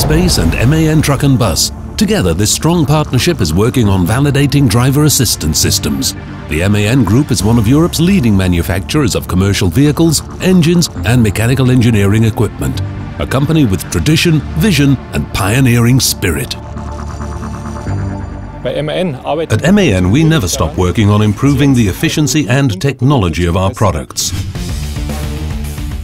dSPACE and MAN Truck and Bus. Together, this strong partnership is working on validating driver assistance systems. The MAN Group is one of Europe's leading manufacturers of commercial vehicles, engines and mechanical engineering equipment. A company with tradition, vision and pioneering spirit. At MAN, we never stop working on improving the efficiency and technology of our products.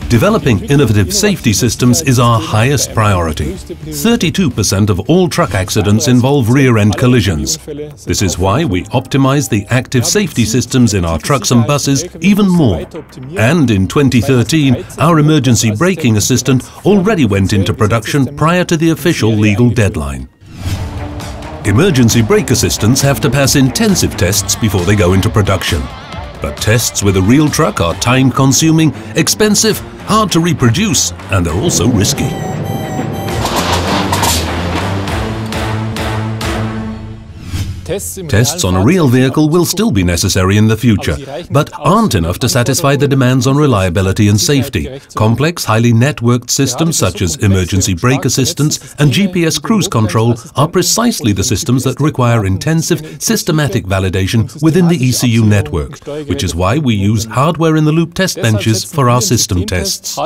Developing innovative safety systems is our highest priority. 32% of all truck accidents involve rear-end collisions. This is why we optimize the active safety systems in our trucks and buses even more. And in 2013, our emergency braking assistant already went into production prior to the official legal deadline. Emergency brake assistants have to pass intensive tests before they go into production. But tests with a real truck are time-consuming, expensive, hard to reproduce, and they're also risky. Tests on a real vehicle will still be necessary in the future, but aren't enough to satisfy the demands on reliability and safety. Complex, highly networked systems such as emergency brake assistance and GPS cruise control are precisely the systems that require intensive, systematic validation within the ECU network, which is why we use hardware-in-the-loop test benches for our system tests.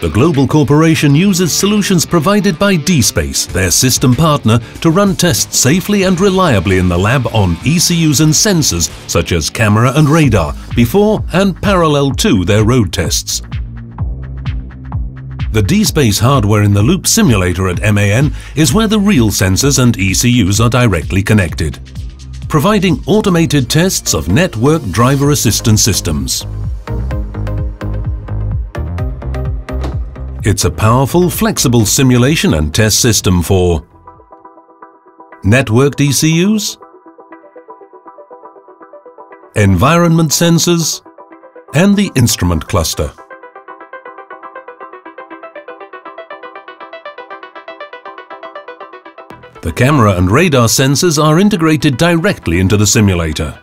The global corporation uses solutions provided by dSPACE, their system partner, to run tests safely and reliably in the lab on ECUs and sensors such as camera and radar, before and parallel to their road tests. The dSPACE hardware-in-the-loop simulator at MAN is where the real sensors and ECUs are directly connected, providing automated tests of network driver assistance systems. It's a powerful, flexible simulation and test system for networked ECUs, environment sensors, and the instrument cluster. The camera and radar sensors are integrated directly into the simulator.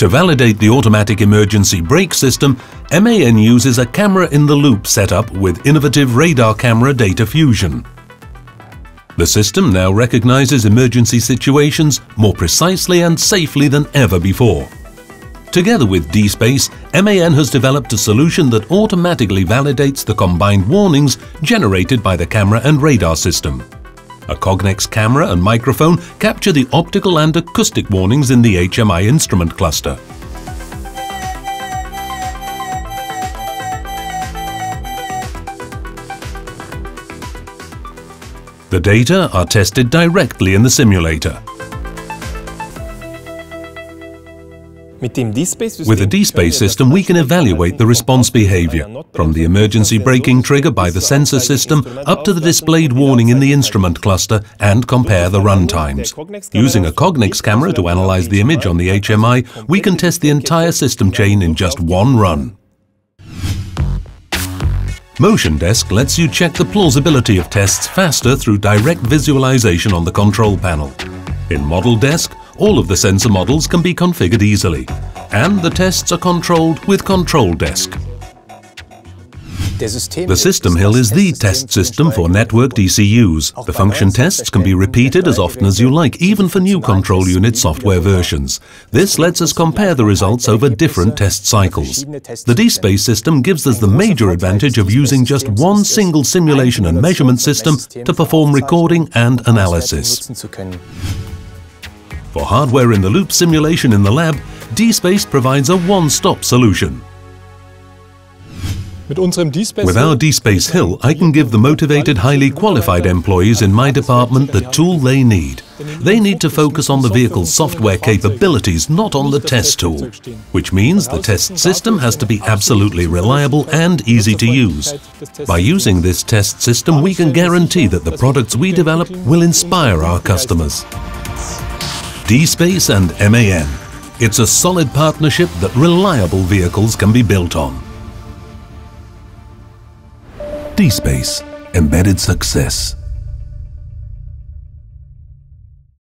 To validate the automatic emergency brake system, MAN uses a camera-in-the-loop setup with innovative radar camera data fusion. The system now recognizes emergency situations more precisely and safely than ever before. Together with dSPACE, MAN has developed a solution that automatically validates the combined warnings generated by the camera and radar system. A Cognex camera and microphone capture the optical and acoustic warnings in the HMI instrument cluster. The data are tested directly in the simulator. With the dSPACE system, we can evaluate the response behavior, from the emergency braking trigger by the sensor system up to the displayed warning in the instrument cluster and compare the run times. Using a Cognex camera to analyze the image on the HMI, we can test the entire system chain in just one run. MotionDesk lets you check the plausibility of tests faster through direct visualization on the control panel. In ModelDesk, all of the sensor models can be configured easily, and the tests are controlled with ControlDesk. The System HIL is the test system for networked ECUs. The function tests can be repeated as often as you like, even for new control unit software versions. This lets us compare the results over different test cycles. The dSPACE system gives us the major advantage of using just one single simulation and measurement system to perform recording and analysis. For hardware-in-the-loop simulation in the lab, dSPACE provides a one-stop solution. With our dSPACE HIL, I can give the motivated, highly qualified employees in my department the tool they need. They need to focus on the vehicle's software capabilities, not on the test tool, which means the test system has to be absolutely reliable and easy to use. By using this test system, we can guarantee that the products we develop will inspire our customers. dSPACE and MAN. It's a solid partnership that reliable vehicles can be built on. dSPACE. Embedded success.